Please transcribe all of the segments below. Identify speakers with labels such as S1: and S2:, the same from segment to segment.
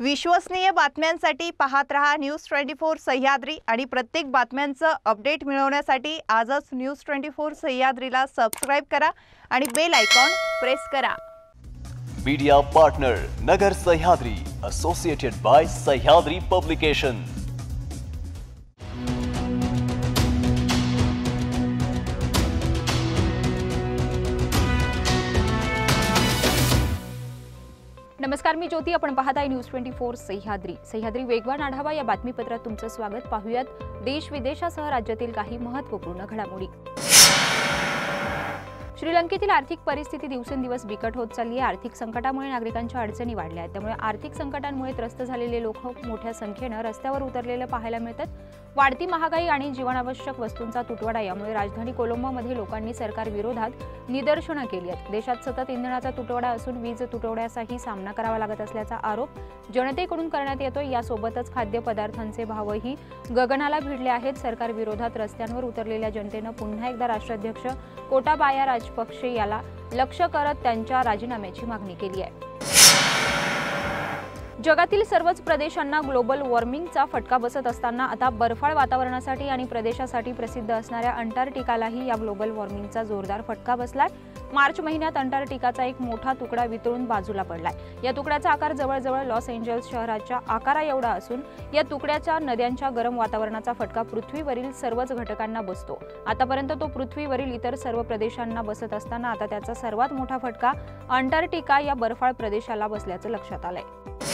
S1: विश्वसनीय बातम्यांसाठी पाहत रहा न्यूज ट्वेंटी फोर सह्याद्री आणि प्रत्येक बातम्यांचं अपडेट मिळवण्यासाठी आजच न्यूज ट्वेंटी फोर सह्याद्रीला सबस्क्राईब करा आणि बेल आयकॉन प्रेस करा.
S2: Media partner Nagar Sahyadri associated by Sahyadri publication.
S3: नमस्कार मी ज्योती. आपण पाहत आहे news twenty four Sahyadri. Sahyadri वेगवान आढावा या बातमीपत्रात तुमचं स्वागत. पाहूयात देश विदेशासह राज्यातील काही महत्त्वपूर्ण घडामोडी. श्रीलंकेतील आर्थिक परिस्थिती दिवसेंदिवस बिकट होत चालली आहे. आर्थिक संकटामुळे नागरिकांच्या अडचणी वाढल्या आहेत. त्यामुळे आर्थिक संकटांमुळे त्रस्त झालेले लोक मोठ्या संख्येनं रस्त्यावर उतरलेले पाहायला मिळतात वाढती महागाई आणि जीवनावश्यक वस्तूंचा तुटवडा यामुळे राजधानी कोलंबोमध्ये लोकांनी सरकारविरोधात निदर्शनं केली आहेत. देशात सतत इंधनाचा तुटवडा असून वीज तुटवड्याचाही सामना करावा लागत असल्याचा आरोप जनतेकडून करण्यात येतोय. यासोबतच खाद्यपदार्थांचे भावही गगनाला भिडले आहेत. सरकारविरोधात रस्त्यांवर उतरलेल्या जनतेनं पुन्हा एकदा राष्ट्राध्यक्ष कोटाबाया राजपक्षे याला लक्ष करत त्यांच्या राजीनाम्याची मागणी केली आहे. जगातील सर्वच प्रदेशांना ग्लोबल वॉर्मिंगचा फटका बसत असताना आता बर्फाळ वातावरणासाठी आणि प्रदेशासाठी प्रसिद्ध असणाऱ्या अंटार्क्टिकालाही या ग्लोबल वॉर्मिंगचा जोरदार फटका बसलाय. मार्च महिन्यात अंटार्क्टिकाचा एक मोठा तुकडा वितळून बाजूला पडलाय. या तुकड्याचा आकार जवळजवळ लॉस एंजल्स शहराच्या आकारा एवढा असून या तुकड्याच्या नद्यांच्या गरम वातावरणाचा फटका पृथ्वीवरील सर्वच घटकांना बसतो. आतापर्यंत तो पृथ्वीवरील इतर सर्व प्रदेशांना बसत असताना आता त्याचा सर्वात मोठा फटका अंटार्क्टिका या बर्फाळ प्रदेशाला बसल्याचं लक्षात आलंय.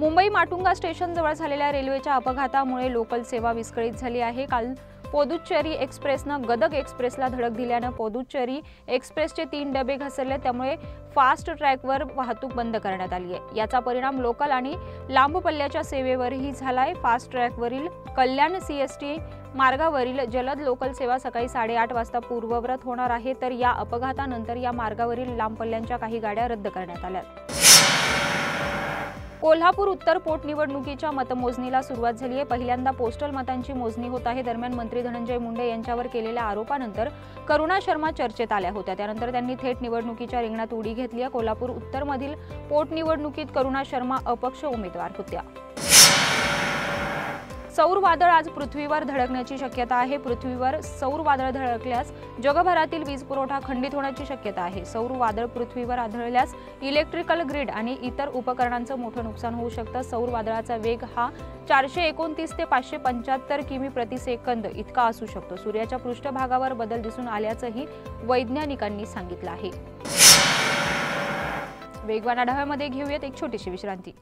S3: मुंबई माटुंगा स्टेशनजवळ झालेल्या रेल्वेच्या अपघातामुळे लोकल सेवा विस्कळीत झाली आहे. काल पोदुच्चेरी एक्सप्रेसनं गदग एक्सप्रेसला धडक दिल्यानं पोदुच्चेरी एक्सप्रेसचे तीन डबे घसरले त्यामुळे फास्ट ट्रॅकवर वाहतूक बंद करण्यात आली आहे. याचा परिणाम लोकल आणि लांब पल्ल्याच्या सेवेवरही आहे फास्ट ट्रॅकवरील कल्याण सी एस टी मार्गावरील जलद लोकल सेवा सकाळी साडेआठ वाजता पूर्वव्रत होणार आहे. तर या अपघातानंतर या मार्गावरील लांब पल्ल्यांच्या काही गाड्या रद्द करण्यात आल्या. कोल्हापूर उत्तर पोटनिवडणुकीच्या मतमोजणीला सुरुवात झाली आहे. पहिल्यांदा पोस्टल मतांची मोजणी होत आहे. दरम्यान मंत्री धनंजय मुंडे यांच्यावर केलेल्या आरोपानंतर करुणा शर्मा चर्चेत आल्या होत्या. त्यानंतर त्यांनी थेट निवडणुकीच्या रिंगणात उडी घेतली आहे. कोल्हापूर उत्तरमधील पोटनिवडणुकीत करुणा शर्मा अपक्ष उमेदवार होत्या. सौर वादळ आज पृथ्वीवर धडकण्याची शक्यता आहे. पृथ्वीवर सौर वादळ धडकल्यास जगभरातील वीज पुरवठा खंडित होण्याची शक्यता आहे. सौर वादळ पृथ्वीवर आढळल्यास इलेक्ट्रिकल ग्रिड आणि इतर उपकरणांचं मोठं नुकसान होऊ शकतं. सौर वादळाचा वेग हा चारशे एकोणतीस ते पाचशे पंच्याहत्तर किमी प्रतिसेकंद इतका असू शकतो. सूर्याच्या पृष्ठभागावर बदल दिसून आल्याचंही वैज्ञानिकांनी सांगितलं आहे. वेगवान आढाव्यामध्ये घेऊयात एक छोटीशी विश्रांती.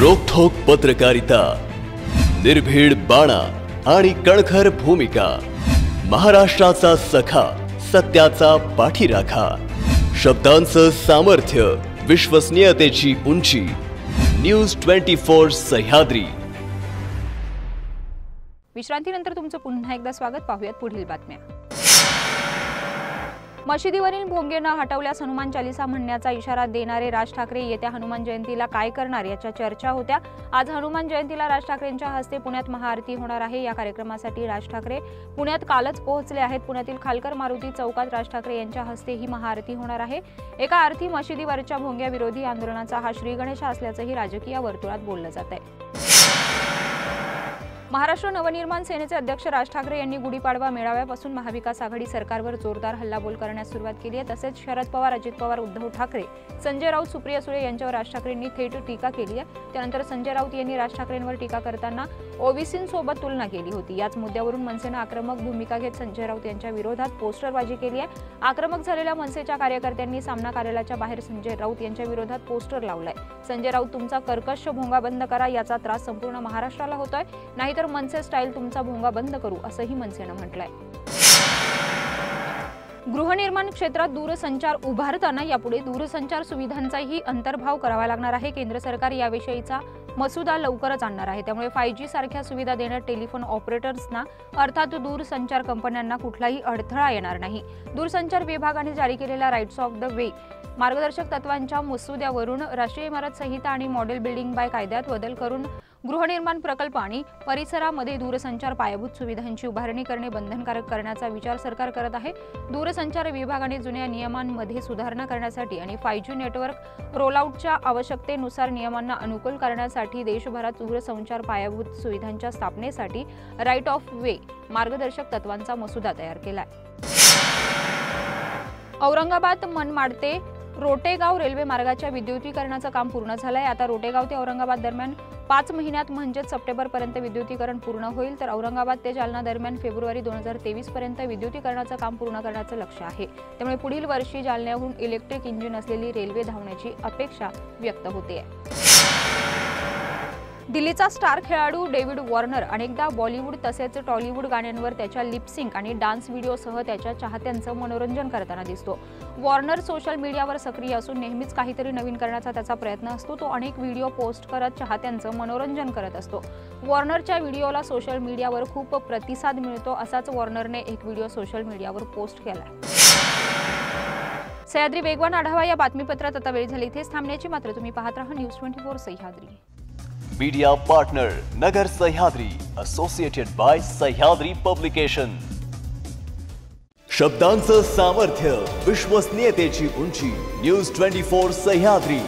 S2: रोखोक पत्रकारिता. निर्भीड बाणा आणि कणखर भूमिका. महाराष्ट्राचा सखा सत्याचा पाठीराखा. शब्दांचं सामर्थ्य विश्वसनीयतेची उंची. News twenty four Sahyadri.
S3: विश्रांतीनंतर तुमचं पुन्हा एकदा स्वागत. पाहूयात पुढील बातम्या. मशिदीवरील भोंगे न हटवल्यास हनुमान चालिसा म्हणण्याचा इशारा देणारे राज ठाकरे येत्या हनुमान जयंतीला काय करणार याच्या चर्चा होत्या. आज हनुमान जयंतीला राज ठाकरेंच्या हस्ते पुण्यात महाआरती होणार आहे. या कार्यक्रमासाठी राज ठाकरे पुण्यात कालच पोहोचले आहेत. पुण्यातील खालकर मारुती चौकात राज ठाकरे यांच्या हस्ते ही महाआरती होणार आहे. एका आरती मशिदीवरच्या भोंग्याविरोधी आंदोलनाचा हा श्रीगणेश असल्याचंही राजकीय वर्तुळात बोललं जात आहे महाराष्ट्र नवनिर्माण सेनेचे अध्यक्ष राज ठाकरे यांनी गुढीपाडवा मेळाव्यापासून महाविकास आघाडी सरकारवर जोरदार हल्लाबोल करण्यास सुरुवात केली आहे. तसेच शरद पवार अजित पवार उद्धव ठाकरे संजय राऊत सुप्रिया सुळे यांच्यावर राज ठाकरेंनी थेट टीका केली आहे. त्यानंतर संजय राऊत यांनी राज ठाकरेंवर टीका करताना ओबीसींसोबत तुलना केली होती. याच मुद्द्यावरून मनसेनं आक्रमक भूमिका घेत संजय राऊत यांच्या विरोधात पोस्टरबाजी केली आहे. आक्रमक झालेल्या मनसेच्या कार्यकर्त्यांनी सामना कार्यालयाच्या बाहेर संजय राऊत यांच्या विरोधात पोस्टर लावलाय. संजय राऊत तुमचा कर्कश भोंगा बंद करा याचा त्रास संपूर्ण महाराष्ट्राला होतोय. नाहीतर मनसे स्टाईल तुमचा भोंगा बंद करू असंही मनसेनं म्हटलंय. गृहनिर्माण क्षेत्रात दूरसंचार उभारताना यापुढे दूरसंचार सुविधांचाही अंतर्भाव करावा लागणार आहे. केंद्र सरकार याविषयीचा मसुदा लवकरच आणणार आहे. त्यामुळे फाय जी सारख्या सुविधा देण्यात टेलिफोन ऑपरेटर्सना अर्थात दूरसंचार कंपन्यांना कुठलाही अडथळा येणार नाही. दूरसंचार विभागाने जारी केलेल्या राईट्स ऑफ द वे मार्गदर्शक तत्वांच्या मसुद्यावरून राष्ट्रीय इमारत संहिता आणि मॉडेल बिल्डिंग बाय कायद्यात बदल करून गृहनिर्माण प्रकल्प आणि परिसरामध्ये दूरसंचार पायाभूत सुविधांची उभारणी करणे बंधनकारक करण्याचा विचार सरकार करत आहे. दूरसंचार विभागाने जुन्या नियमांमध्ये सुधारणा करण्यासाठी आणि फाय जी नेटवर्क रोलआउटच्या आवश्यकतेनुसार नियमांना अनुकूल करण्यासाठी देशभरात दूरसंचार पायाभूत सुविधांच्या स्थापनेसाठी राईट ऑफ वे मार्गदर्शक तत्वांचा मसुदा तयार केला औरंगाबाद मनमाडते रोटेगाव रेल्वे मार्गाच्या विद्युतीकरणाचं काम पूर्ण झालंय. आता रोटेगाव ते औरंगाबाद दरम्यान पाच महिन्यात म्हणजेच सप्टेंबरपर्यंत विद्युतीकरण पूर्ण होईल तर औरंगाबाद ते जालना दरम्यान फेब्रुवारी दोन हजार तेवीसपर्यंत विद्युतीकरणाचं काम पूर्ण करण्याचं लक्ष आहे. त्यामुळे पुढील वर्षी जालन्याहून इलेक्ट्रिक इंजिन असलेली रेल्वे धावण्याची अपेक्षा व्यक्त होते. दिल्लीचा स्टार खेळाडू डेव्हिड वॉर्नर अनेकदा बॉलिवूड तसेच टॉलिवूड गाण्यांवर त्याच्या लिपसिंक आणि डान्स व्हिडिओसह त्याच्या चाहत्यांचं मनोरंजन करताना दिसतो. वॉर्नर सोशल मीडियावर सक्रिय असून नेहमीच काहीतरी नवीन करण्याचा त्याचा प्रयत्न असतो. तो अनेक व्हिडिओ पोस्ट करत चाहत्यांचं मनोरंजन करत असतो. वॉर्नरच्या व्हिडिओला सोशल मीडियावर खूप प्रतिसाद मिळतो असाच वॉर्नरने एक व्हिडिओ सोशल मीडियावर पोस्ट केला सह्याद्री वेगवान आढावा या बातमीपत्रात आता वेळ झाली. इथेच थांबण्याची मात्र तुम्ही पाहत राहा. News twenty four Sahyadri.
S2: Media partner Nagar Sahyadri associated by Sahyadri publication शब्दांचं सामर्थ्य विश्वसनीयतेची उंची न्यूज ट्वेंटी फोर सह्याद्री